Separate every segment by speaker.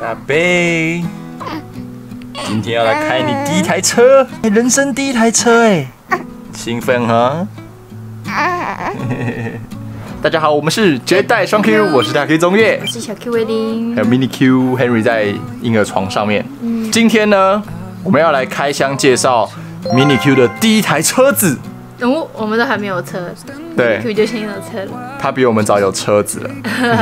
Speaker 1: 阿贝，今天要来开你第一台车，人生第一台车哎，兴奋哈！大家好，我们是绝代双 Q，我是大 Q 宗岳
Speaker 2: 我，是小 Q 威林
Speaker 1: 还有 Mini Q Henry 在婴儿床上面。今天呢，我们要来开箱介绍 Mini Q 的第一台车子。
Speaker 2: 哦，我们都还没有车
Speaker 1: 对
Speaker 2: ，Q 就先有车了。
Speaker 1: 他比我们早有车子了，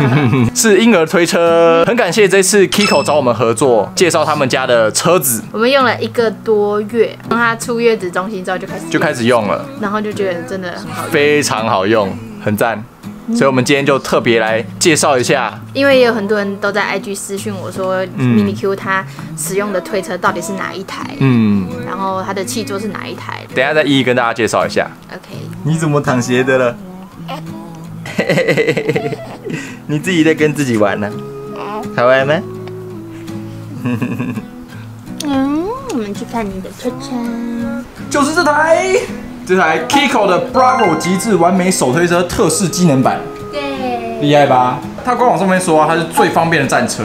Speaker 1: 是婴儿推车。很感谢这次 Kiko 找我们合作，介绍他们家的车子，
Speaker 2: 我们用了一个多月，从他出月子中心之后就开始
Speaker 1: 就开始用了，
Speaker 2: 然后就觉得真的很好用，
Speaker 1: 非常好用，很赞。所以，我们今天就特别来介绍一下。
Speaker 2: 因为也有很多人都在 IG 私讯我说、
Speaker 1: 嗯
Speaker 2: Mini Q 它使用的推车到底是哪一台，
Speaker 1: 嗯，
Speaker 2: 然后它的气座是哪一台
Speaker 1: 等一下再一一跟大家介绍一下。
Speaker 2: ？OK，
Speaker 1: 你怎么躺斜的了？你自己在跟自己玩呢、好玩吗？
Speaker 2: 嗯，我们去看你的车车。
Speaker 1: 就是这台，这台 Kiko 的 Bravo 极致完美手推车特仕机能版，
Speaker 2: 对，
Speaker 1: 厉害吧？它官网上面说啊，它是最方便的战车，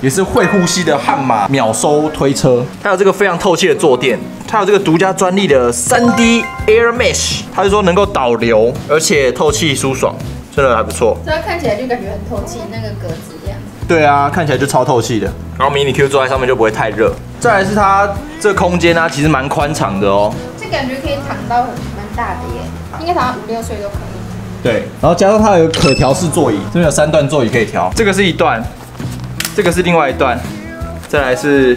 Speaker 1: 也是会呼吸的悍马秒收推车。它有这个非常透气的坐垫，它有这个独家专利的 3D Air Mesh，它是说能够导流，而且透气舒爽，真的还不错。
Speaker 2: 所以它看起来就感觉很透气，那个格子这样子。
Speaker 1: 对啊，看起来就超透气的。然后迷你 Q 坐在上面就不会太热。再来是它这空间呢、其实蛮宽敞的哦。
Speaker 2: 这感觉可以躺到很蛮大的耶，应该躺到五六岁都可以。
Speaker 1: 对，然后加上它有可调式座椅，这边有三段座椅可以调。这个是一段，这个是另外一段，再来是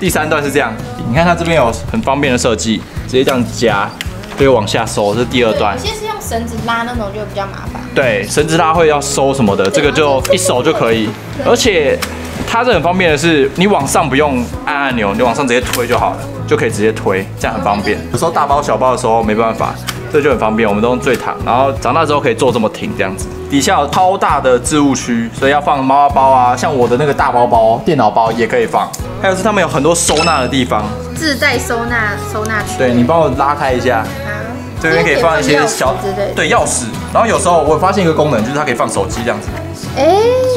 Speaker 1: 第三段是这样。你看它这边有很方便的设计，直接这样夹，可以往下收，这是第二段
Speaker 2: 有。些是用绳子拉那种就比较麻烦。
Speaker 1: 对，绳子拉会要收什么的，这个就一手就可以。而且它这很方便的是，你往上不用按按钮，你往上直接推就好了，就可以直接推，这样很方便。有时候大包小包的时候没办法，这就很方便。我们都用最躺，然后长大之后可以坐这么挺这样子。底下有超大的置物区，所以要放猫包啊，像我的那个大包包、电脑包也可以放。还有是他们有很多收纳的地方，
Speaker 2: 自带收纳收纳区。
Speaker 1: 对你帮我拉开一下。
Speaker 2: 好，
Speaker 1: 这边可以放一些小。对钥匙，然后有时候我发现一个功能，就是它可以放手机这样子。
Speaker 2: 哎，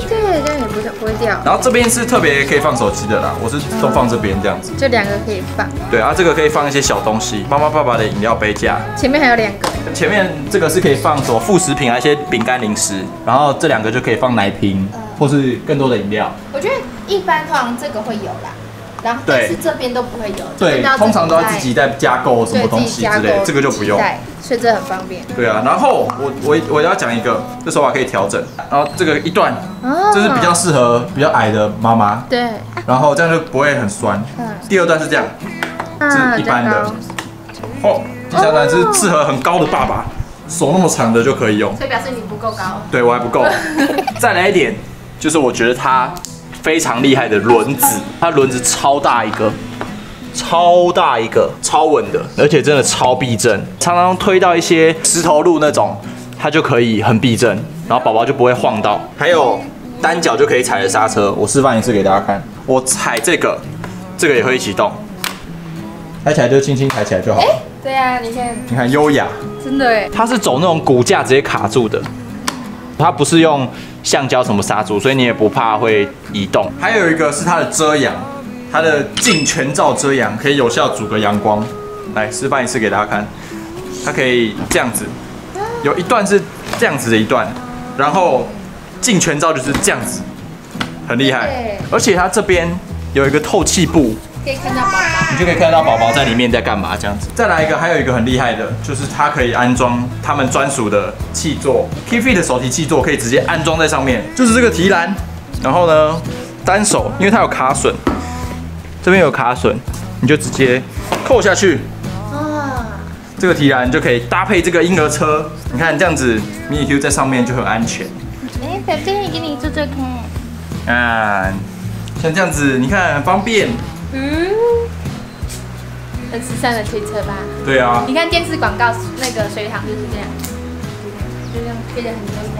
Speaker 2: 对，不会不会掉。
Speaker 1: 然后这边是特别可以放手机的啦，我是都放这边这样子。
Speaker 2: 就两个可以放，
Speaker 1: 对啊，这个可以放一些小东西，妈妈爸爸的饮料杯架。
Speaker 2: 前面还有两个。
Speaker 1: 前面这个是可以放什么副食品啊，一些饼干零食，然后这两个就可以放奶瓶或是更多的饮料。
Speaker 2: 我觉得一般通常这个会有啦，然后
Speaker 1: 对
Speaker 2: 但是这边都不会有。
Speaker 1: 对，通常都要自己再加购什么东西之类的，这个就不用。，
Speaker 2: 所以这很方便。
Speaker 1: 对啊，然后我我我要讲一个，这手法可以调整，然后这个一段，
Speaker 2: 哦
Speaker 1: 这是比较适合比较矮的妈妈，
Speaker 2: 对，
Speaker 1: 然后这样就不会很酸。
Speaker 2: 嗯
Speaker 1: 第二段是这样，这是一般的。哦，第三段是适合很高的爸爸，手那么长的就可以用。
Speaker 2: 所以表示你不够高。
Speaker 1: 对我还不够。再来一点，就是我觉得它非常厉害的轮子，它轮子超大一个，超大一个，超稳的，而且真的超避震，常常推到一些石头路那种，它就可以很避震，然后宝宝就不会晃到。还有单脚就可以踩的刹车，我示范一次给大家看，我踩这个，这个也会一起动，抬起来就轻轻抬起来就好了。
Speaker 2: 对啊，你看，
Speaker 1: 你看优雅。
Speaker 2: 真的哎，
Speaker 1: 它是走那种骨架直接卡住的，它不是用橡胶什么刹住，所以你也不怕会移动。还有一个是它的遮阳，它的近全罩遮阳可以有效阻隔阳光。来示范一次给大家看，它可以这样子，有一段是这样子的一段，然后近全罩就是这样子，很厉害。而且它这边有一个透气布，
Speaker 2: 可以看到。
Speaker 1: 你就可以看到宝宝在里面在干嘛这样子。再来一个，还有一个很厉害的，就是它可以安装他们专属的气座，Keyfit 的手提气座可以直接安装在上面，就是这个提篮。然后呢，单手，因为它有卡榫，这边有卡榫，你就直接扣下去，
Speaker 2: 哇，
Speaker 1: 这个提篮就可以搭配这个婴儿车。你看这样子，Mini Q 在上面就很安全。
Speaker 2: 哎，宝贝，给你做做看。
Speaker 1: 啊，像这样子，你看很方便。
Speaker 2: 嗯，很时尚的推车吧？
Speaker 1: 对啊，
Speaker 2: 你看电视广告那个水塘就是这样，就这样贴着很多一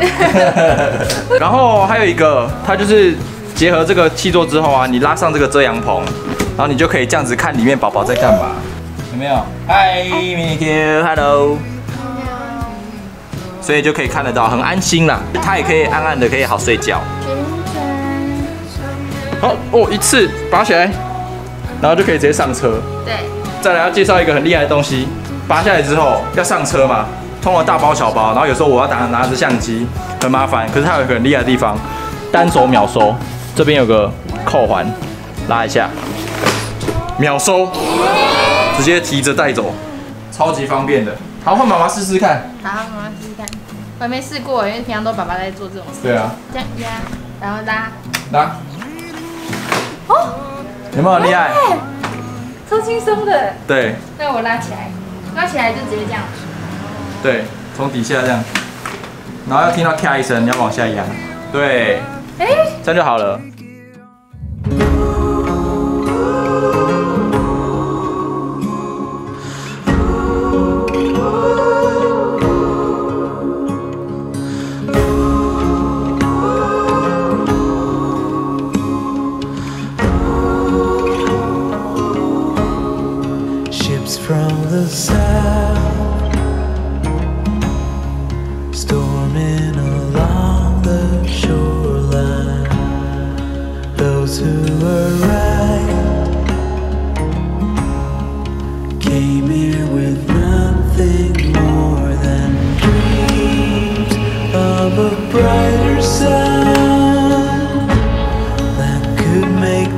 Speaker 1: 然后还有一个，它就是结合这个气座之后啊，你拉上这个遮阳棚，然后你就可以这样子看里面宝宝在干嘛，有没有？嗨，Mini Q，Hello。所以就可以看得到，很安心啦。它也可以暗暗的，可以好睡觉。好哦，一次拔起来，然后就可以直接上车。
Speaker 2: 对，
Speaker 1: 再来要介绍一个很厉害的东西，拔下来之后要上车嘛，通了大包小包，然后有时候我要拿拿着相机很麻烦，可是它有一个很厉害的地方，单手秒收，这边有个扣环，拉一下，秒收，直接提着带走，超级方便的。好，换妈妈试试看。
Speaker 2: 好，妈妈试试看。我还没试过，因为平常都爸爸在做这种事。
Speaker 1: 对啊，
Speaker 2: 这样压，然后拉，
Speaker 1: 拉，哦，有没有很厉害？
Speaker 2: 超轻松的。
Speaker 1: 对
Speaker 2: 那我拉起来，拉起来就直接这样。
Speaker 1: 对，从底下这样，然后要听到咔一声，你要往下压，对，
Speaker 2: 哎，
Speaker 1: 这样就好了。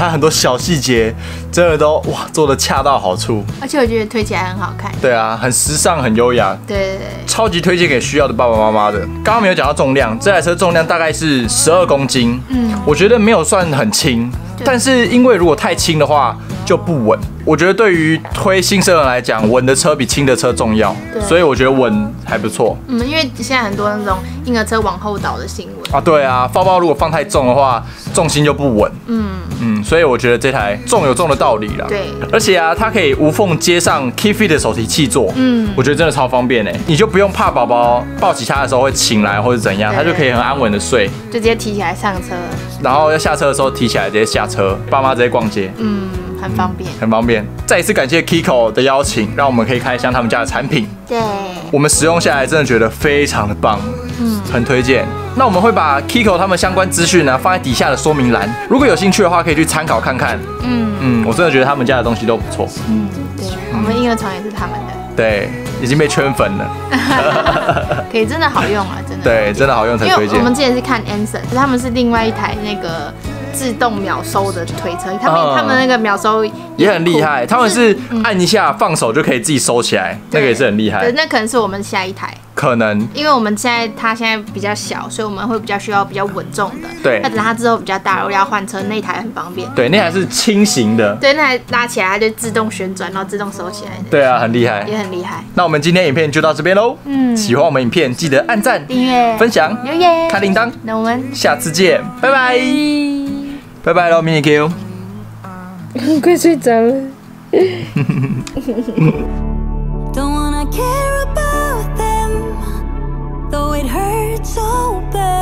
Speaker 1: 它很多小细节真的都哇做的恰到好处。
Speaker 2: 而且我觉得推起来很好看。
Speaker 1: 对啊，很时尚，很优雅，
Speaker 2: 对对对，
Speaker 1: 超级推荐给需要的爸爸妈妈的。刚刚没有讲到重量，这台车重量大概是十二公斤，
Speaker 2: 嗯，
Speaker 1: 我觉得没有算很轻，但是因为如果太轻的话就不稳。我觉得对于推新生儿来讲，稳的车比轻的车重要，所以我觉得稳还不错
Speaker 2: 嗯，因为现在很多那种婴儿车往后倒的新闻。
Speaker 1: 啊。对啊，包包如果放太重的话，重心就不稳。
Speaker 2: 嗯，
Speaker 1: 嗯，所以我觉得这台重有重的道理啦。
Speaker 2: 对
Speaker 1: 而且啊，它可以无缝接上 Keyfit 的手提气座，
Speaker 2: 嗯
Speaker 1: 我觉得真的超方便哎，你就不用怕宝宝抱起它的时候会醒来或者怎样，
Speaker 2: 对
Speaker 1: 它就可以很安稳的睡，
Speaker 2: 就直接提起来上车，
Speaker 1: 然后要下车的时候提起来直接下车，爸妈直接逛街。
Speaker 2: 嗯，很方便。
Speaker 1: 很方便，再一次感谢 Kiko 的邀请，让我们可以看一下他们家的产品。
Speaker 2: 对，
Speaker 1: 我们使用下来真的觉得非常的棒，
Speaker 2: 嗯，
Speaker 1: 很推荐。那我们会把 Kiko 他们相关资讯呢放在底下的说明栏，如果有兴趣的话，可以去参考看看。
Speaker 2: 嗯
Speaker 1: 嗯，我真的觉得他们家的东西都不错。
Speaker 2: 嗯，对，我们婴儿床也是他们的，
Speaker 1: 对，已经被圈粉了。
Speaker 2: 可以真的好用啊，真的。
Speaker 1: 对，真的好用才推荐
Speaker 2: 因为我们。之前是看 Anson，他们是另外一台那个自动秒收的推车，他们、
Speaker 1: 嗯
Speaker 2: 他们那个秒收
Speaker 1: 也很厉害，他们是
Speaker 2: 嗯
Speaker 1: 按一下放手就可以自己收起来，那个也是很厉
Speaker 2: 对，
Speaker 1: 害。
Speaker 2: 那可能是我们下一台，
Speaker 1: 可能
Speaker 2: 因为我们现在它现在比较小，所以我们会比较需要比较稳重的。
Speaker 1: 对
Speaker 2: 那等它之后比较大，如果要换车，那一台很方便。
Speaker 1: 对，那台是轻型的。
Speaker 2: 对，那台拉起来它就自动旋转，然后自动收起来的，
Speaker 1: 对啊，很厉害。
Speaker 2: 也很厉害。
Speaker 1: 那我们今天影片就到这边喽。
Speaker 2: 嗯
Speaker 1: 喜欢我们影片记得按赞、
Speaker 2: 订阅、
Speaker 1: 分享、
Speaker 2: 留言、
Speaker 1: 开铃铛。
Speaker 2: 那我们
Speaker 1: 下次见，拜拜，拜拜喽，Mini Q。
Speaker 2: 快睡着了。
Speaker 3: Don't wanna care about them, though it hurts so bad.